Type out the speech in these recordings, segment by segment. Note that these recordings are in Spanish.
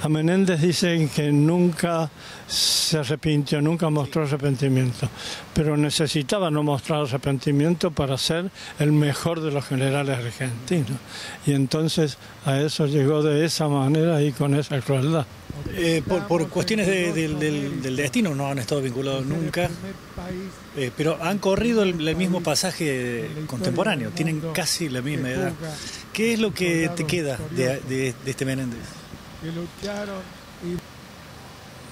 A Menéndez dicen que nunca se arrepintió, nunca mostró arrepentimiento, pero necesitaba no mostrar arrepentimiento para ser el mejor de los generales argentinos. Y entonces a eso llegó de esa manera y con esa crueldad. Eh, por, cuestiones del, destino no han estado vinculados nunca, eh, pero han corrido el, mismo pasaje contemporáneo, tienen casi la misma edad. ¿Qué es lo que te queda de, este Menéndez?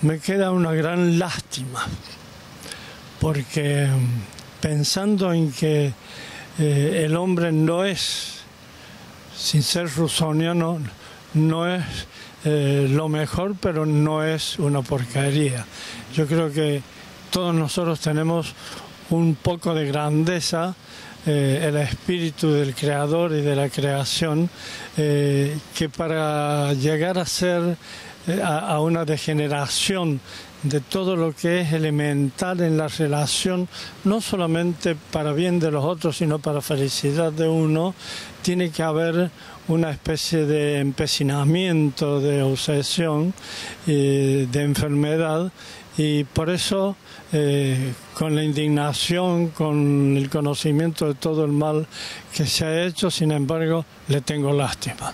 Me queda una gran lástima, porque mm, pensando en que eh, el hombre no es, sin ser rusoniano, no es eh, lo mejor, pero no es una porquería. Yo creo que todos nosotros tenemos un poco de grandeza, eh, el espíritu del creador y de la creación, eh, que para llegar a ser a, una degeneración de todo lo que es elemental en la relación, no solamente para bien de los otros, sino para felicidad de uno, tiene que haber una especie de empecinamiento, de obsesión, de enfermedad. Y por eso eh, con la indignación, con el conocimiento de todo el mal que se ha hecho, sin embargo, le tengo lástima.